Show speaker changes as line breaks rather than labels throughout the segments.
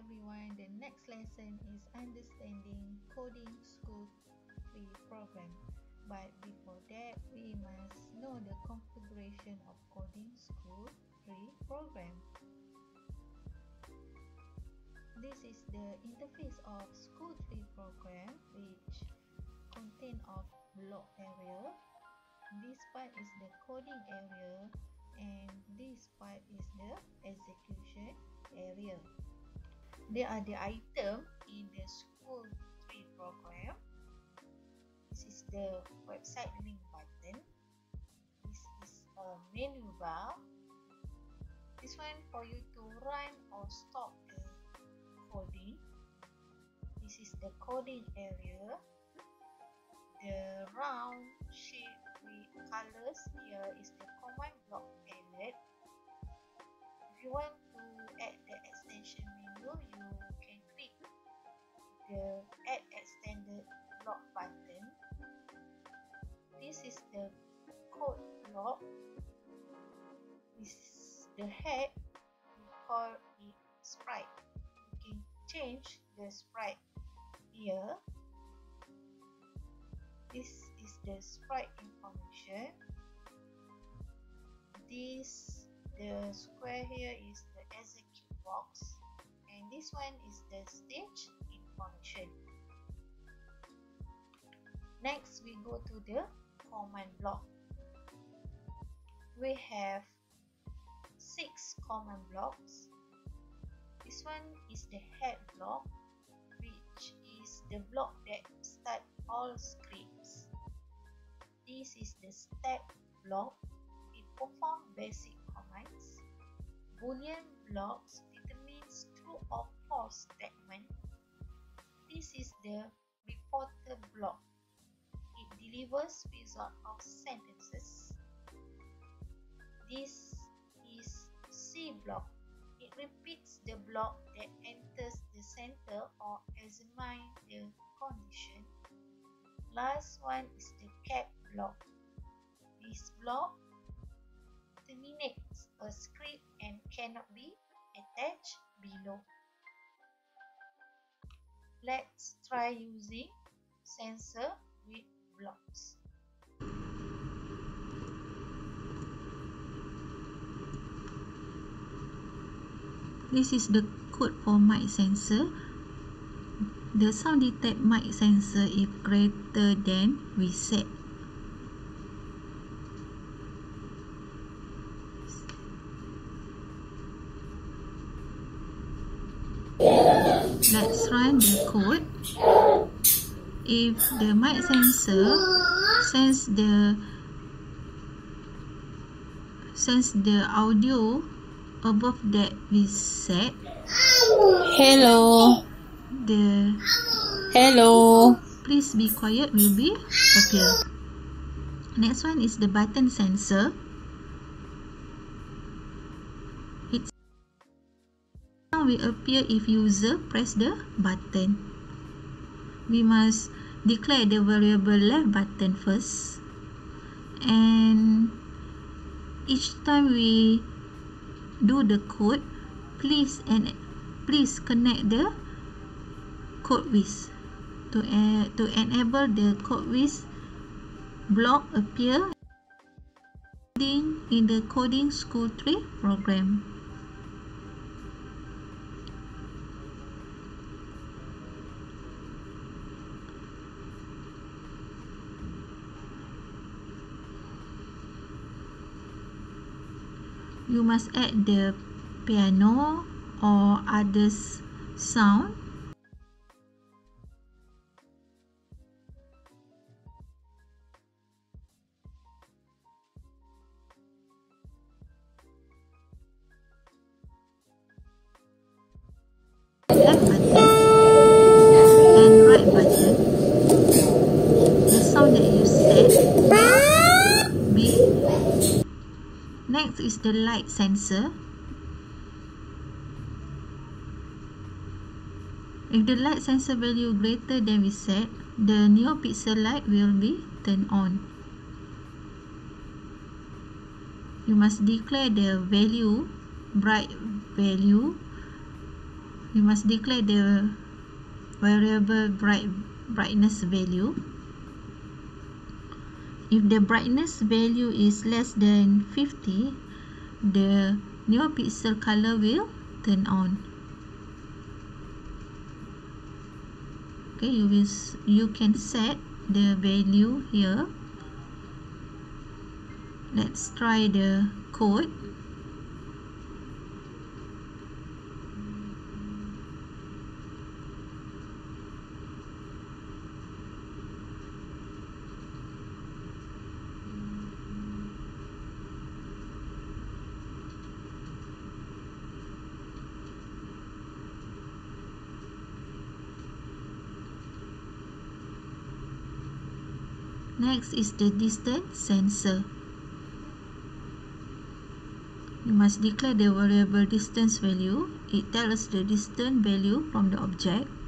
everyone. The next lesson is understanding coding school 3 program. But before that, we must know the configuration of coding school 3 program. This is the interface of school 3 program which contain of block area. This part is the coding area and this part is the execution area. Are the item in the school 3 program. This is the website link button. This is a menu bar. This one for you to run or stop the coding. This is the coding area. The round shape with colors here is the command block palette. If you want to add the extension menu, This is the code block. This is the head. We call it sprite. You can change the sprite here this is the sprite information this the square here is the execute box and this one is the stage information next we go to the command block we have six command blocks this one is the head block which is the block that start all scripts. This is the step block. It performs basic commands. Boolean blocks determines true or false statement. This is the reporter block. Delivers result of sentences. This is C block. It repeats the block that enters the center or examines the condition last one is the cap block. This block terminates a script and cannot be attached below. Let's try using sensor with blocks.
This is the code for mic sensor the sound detect mic sensor is greater than we set. Let's run the code. If the mic sensor sense the sense the audio above that we set.
Hello.
the
hello.
please be quiet will be appear next one is the button sensor. It will appear if user press the button. We must declare the variable left button first and each time we do the code please and please connect the CodeWiz. To, uh, to enable the CodeWiz block appear in the Coding School 3 program. You must add the piano or others sound light sensor. If the light sensor value greater than we set the NeoPixel light will be turned on. You must declare the value bright value. We must declare the variable bright brightness value. If the brightness value is less than 50 the NeoPixel color will turn on. Okay you will you can set the value here. Let's try the code Next is the distance sensor. You must declare the variable distance value. It tells us the distance value from the object.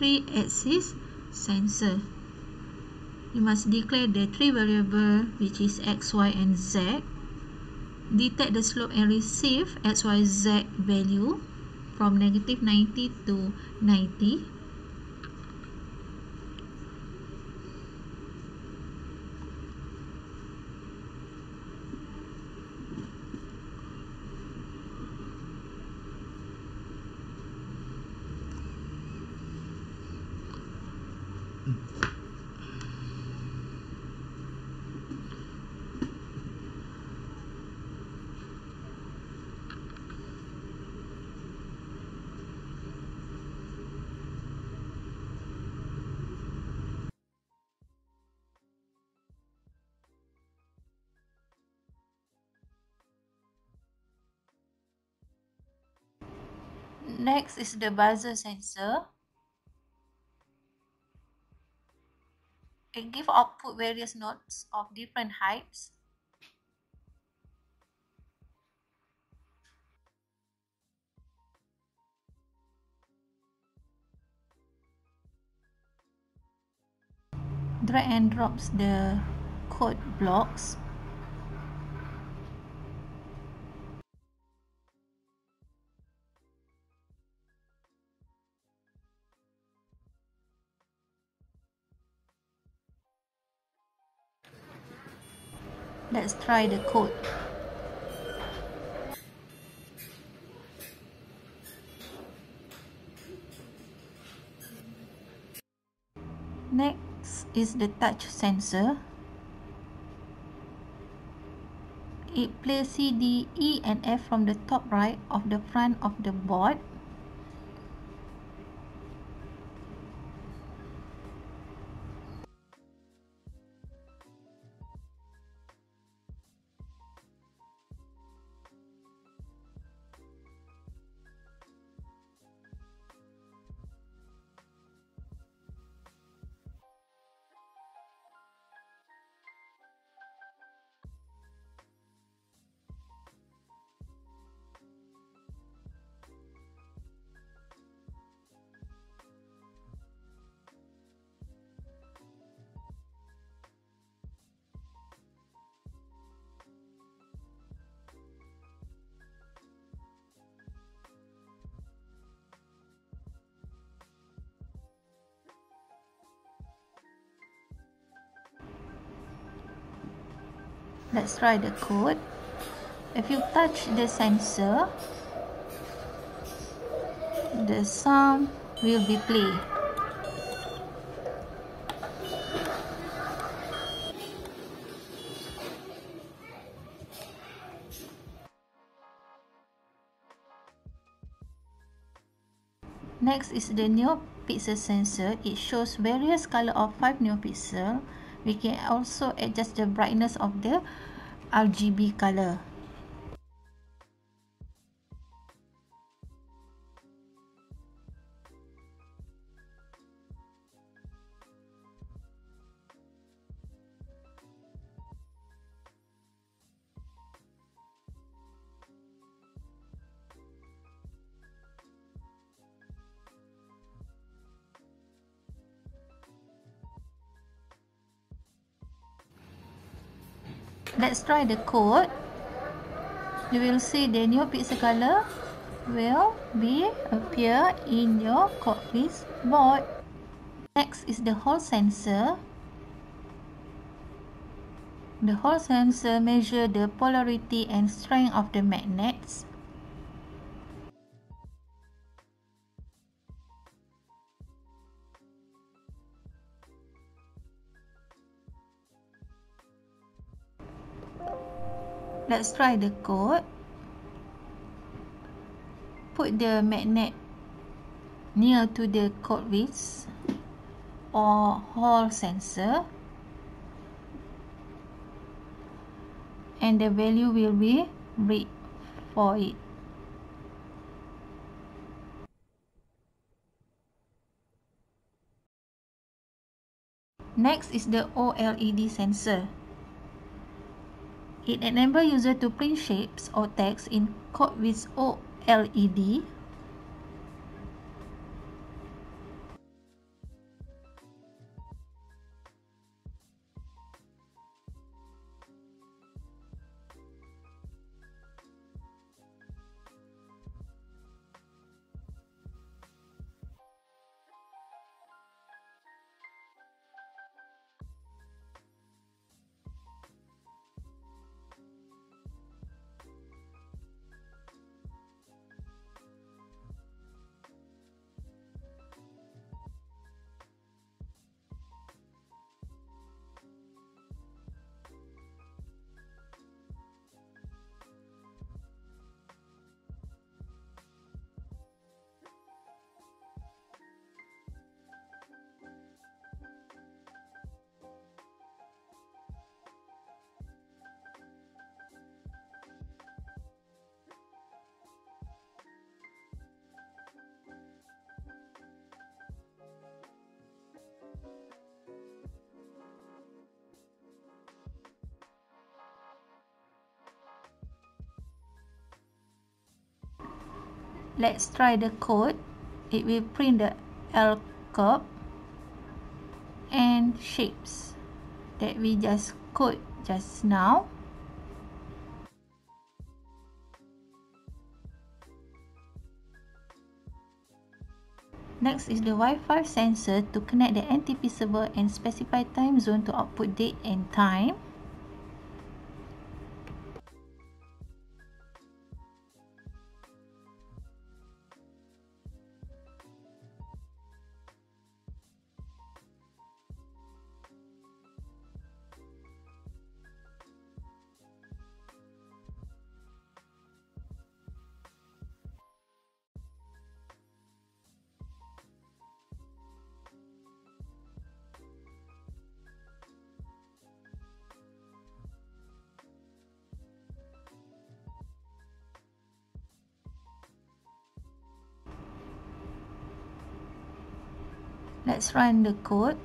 Three axis sensor. You must declare the three variable which is x y and z. Detect the slope and receive x y z value from negative 90 to 90 Next is the buzzer sensor. It gives output various notes of different heights. Drag and drops the code blocks Let's try the code. Next is the touch sensor. It plays C, D, E and F from the top right of the front of the board let's try the code. If you touch the sensor the sound will be played. Next is the NeoPixel sensor. It shows various color of 5 NeoPixel we can also adjust the brightness of the RGB color let's try the code. You will see the new pixel color will be appear in your code board next is the hall sensor. The hall sensor measure the polarity and strength of the magnets let's try the code. Put the magnet near to the CodeWiz or hall sensor. And the value will be read for it. Next is the OLED sensor It enables user to print shapes or text in CodeWiz OLED let's try the code it will print the L curve and shapes that we just code just now Next is the Wi-Fi sensor to connect the NTP server and specify time zone to output date and time. Let's run the code.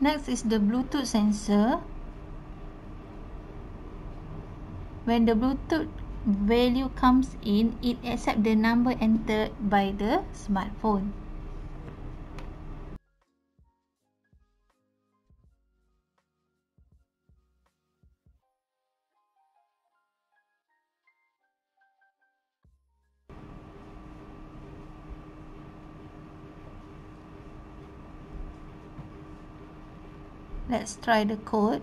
Next is the Bluetooth sensor. When the Bluetooth value comes in, it accept the number entered by the smartphone. Let's try the code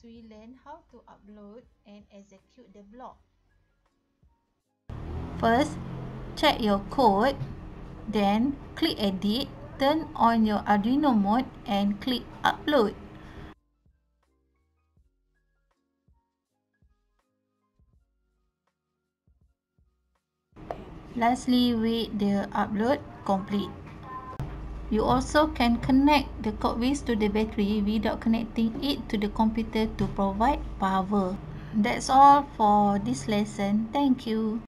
We learn how to upload and execute the block.
First, check your code, then click edit, turn on your Arduino mode and click upload. Lastly, wait the upload complete. You also can connect the CodeWiz to the battery without connecting it to the computer to provide power. That's all for this lesson. Thank you.